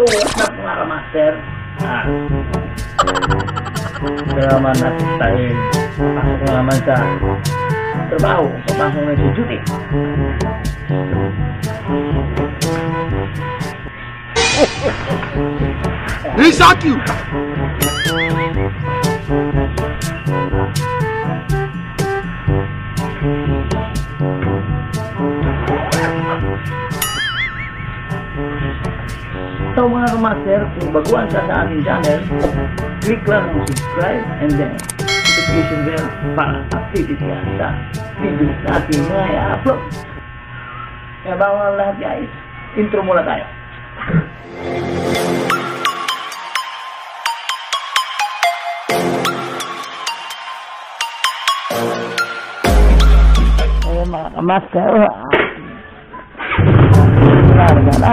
cowok nak pengarah master. Nah. Pengalaman aku tahu aku pengalaman saya terbau untuk langsung ke cuti Resac you! So mga kamaster, kung baguhan ka sa aming channel, click lang ang subscribe and then notification bell para updated ka sa videos na i-upload. Kaya bago lahat guys, intro muna tayo. Ayun mga kamaster, na.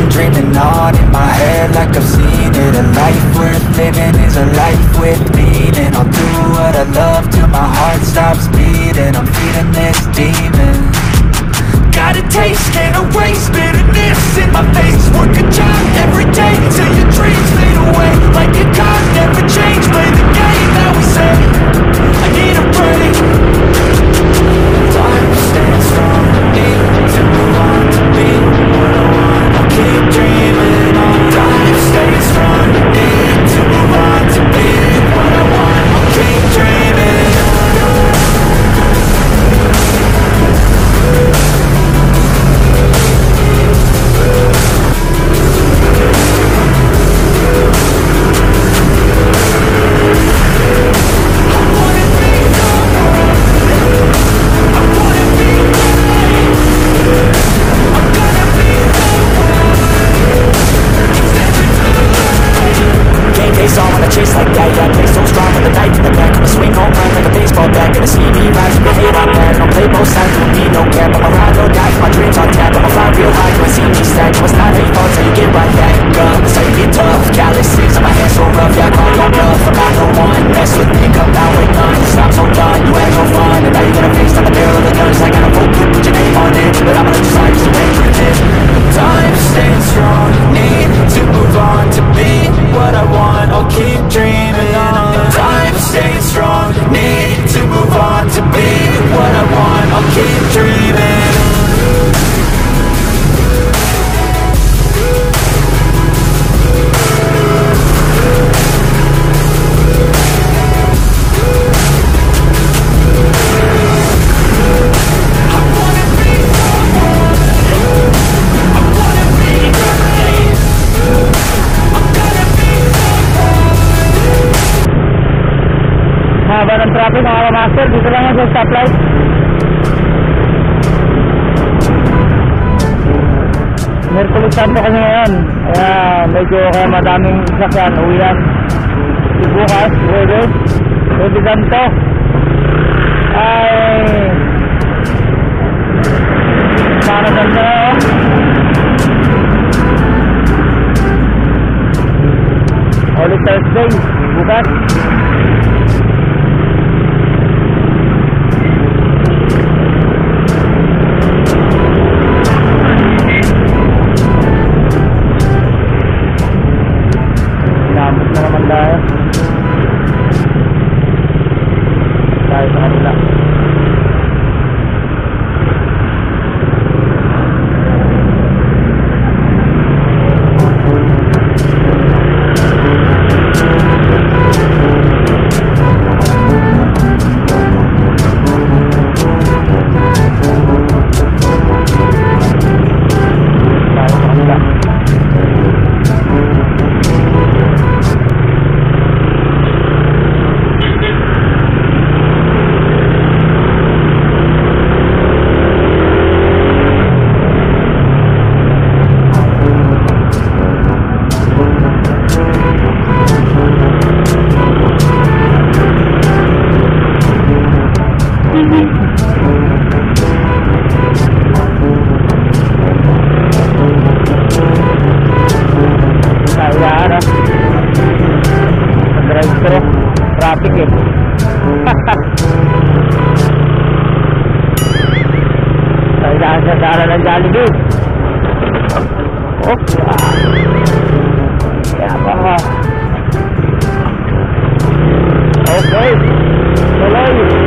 been dreaming on in my head like I've seen it. A life worth living is a life with meaning. I'll do what I love till my heart stops beating. I'm feeding this demon Got a taste, can't erase bitterness in my face Work a job every day. Till your dreams fade away Like a card, never change, play the game that we say. I need a break. Time to stand strong, need to move on to be what I want. I'll keep dreaming Sa stoplight. Merkulis Santo kasi ngayon. Kaya medyo kaya madaming sakyan. Uwian. Bukas, Webes. Pwede ganito. Ay... para despejar. terus trafik ya. Tandaan sa sala ng Jollibee Oh ya. ya pa oke, Okay selanjutnya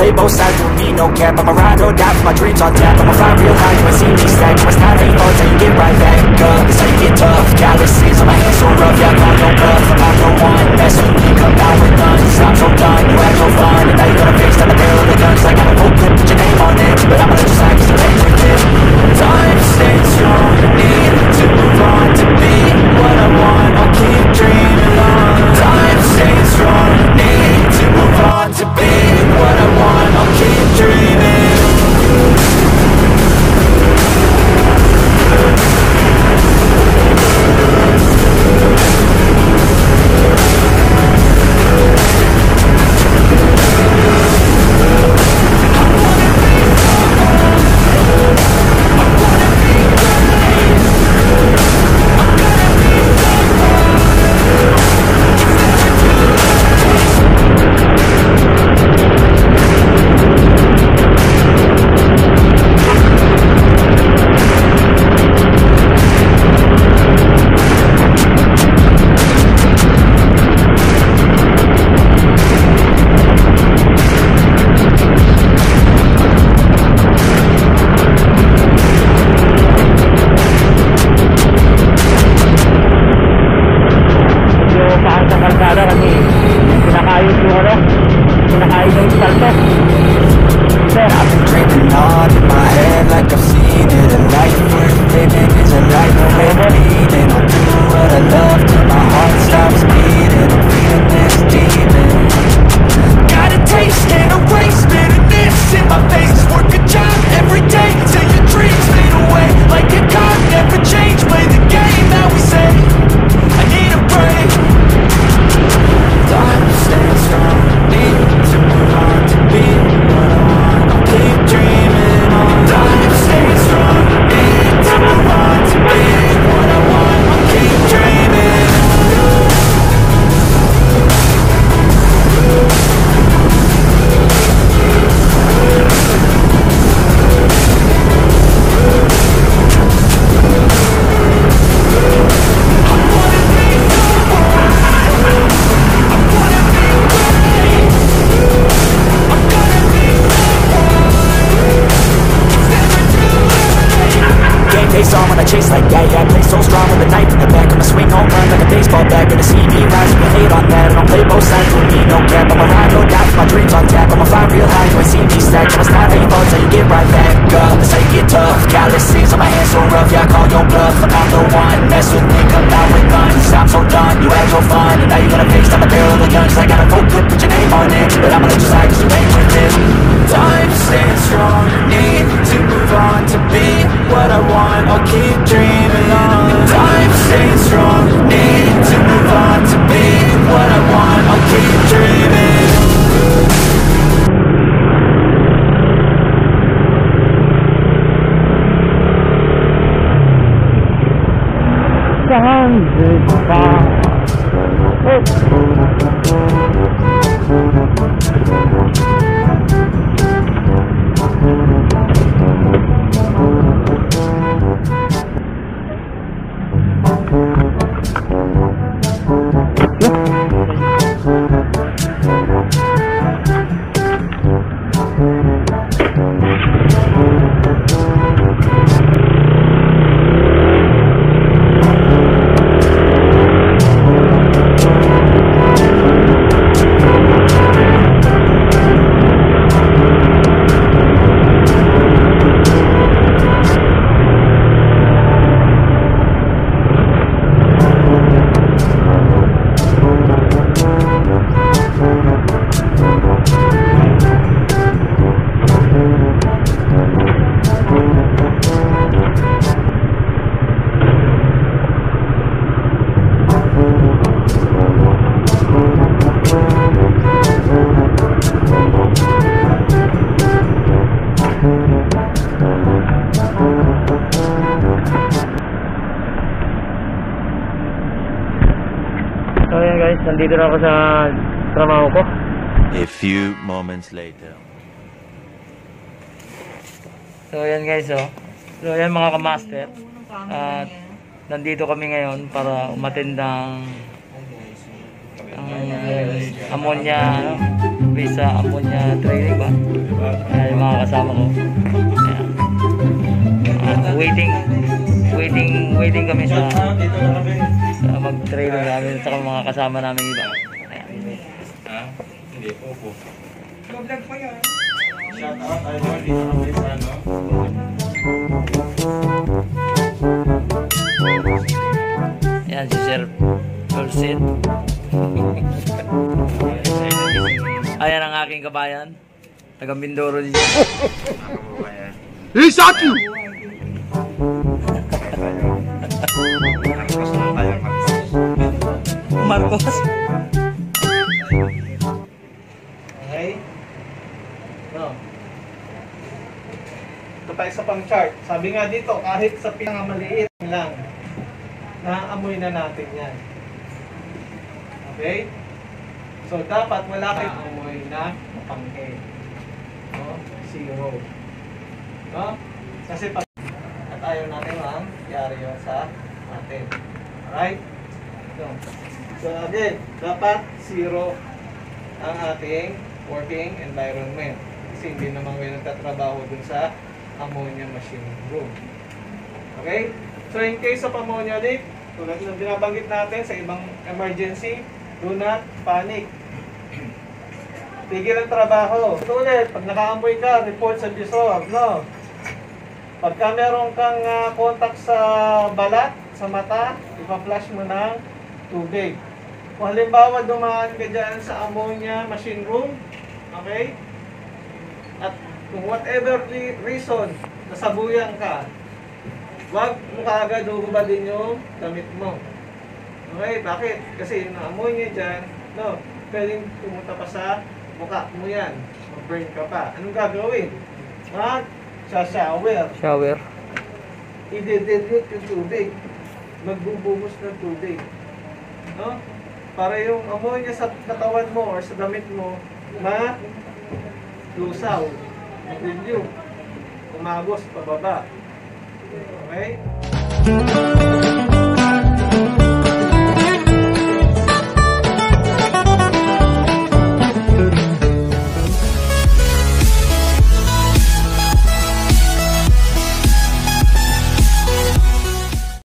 play both sides, don't need no cap I'ma ride or die for my dreams on tap Adiós. Nandito na ako sa trabaho ko. A few moments later. So yan guys oh. So yan mga kamaster. At nandito kami ngayon para umattend ng ang ammonia ano, visa ammonia training ba? Yung mga kasama ko. Ayan. Ah, waiting waiting waiting kami sa sa mag-training namin sa mga kasama namin iba. Ayan. Yan si Sir Tulsin. Ayan ang aking kabayan. Taga Mindoro din yan. He shot you! Marcos. Okay? No. Ito tayo sa pang chart. Sabi nga dito, kahit sa pinakamaliit lang, naaamoy na natin yan. Okay? So, dapat wala kayong amoy na mapanghe. No? Zero. No? Kasi pag at ayaw natin ang yari yun sa atin. Alright? So, so again, dapat zero ang ating working environment. Kasi hindi naman kayo nagtatrabaho dun sa ammonia machine room. Okay? So in case of ammonia leak, tulad ng binabanggit natin sa ibang emergency, do not panic. Tigil ang trabaho. Ito ulit, pag nakaamoy ka, report sa visor, no? Pagka meron kang ah, contact sa balat, sa mata, ipa-flash mo ng tubig. Kung halimbawa dumaan ka dyan sa ammonia machine room, okay? At kung whatever re- reason, nasabuyan ka, wag mo kaagad din yung damit mo. Okay, bakit? Kasi yung ammonia dyan, no, pwedeng pumunta pa sa mukha mo yan. Ma-burn ka pa. Anong gagawin? Mag sa shower. Shower. I-dilute yung tubig. Magbubungos ng tubig. No? Para yung ammonia sa katawan mo or sa damit mo ma lusaw, mag-renew, umagos pababa. Okay?